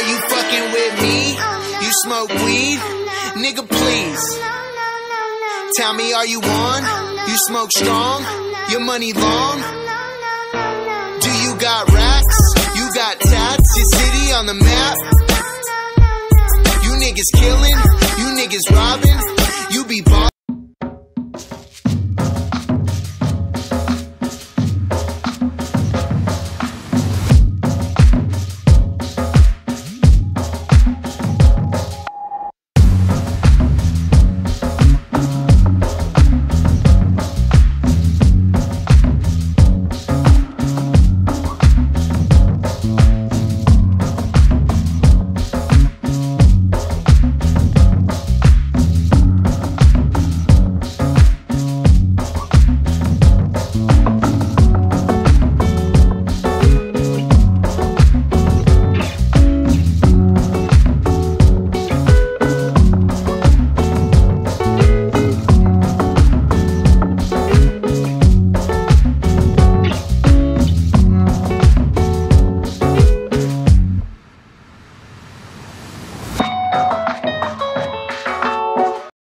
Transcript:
Are you fucking with me? Oh, you smoke weed? Oh, Nigga, please. Oh, Tell me, are you on? You smoke strong? Your money long? Do you got racks? You got tats? Your city on the map? You niggas killing? You niggas robbing? You be balling?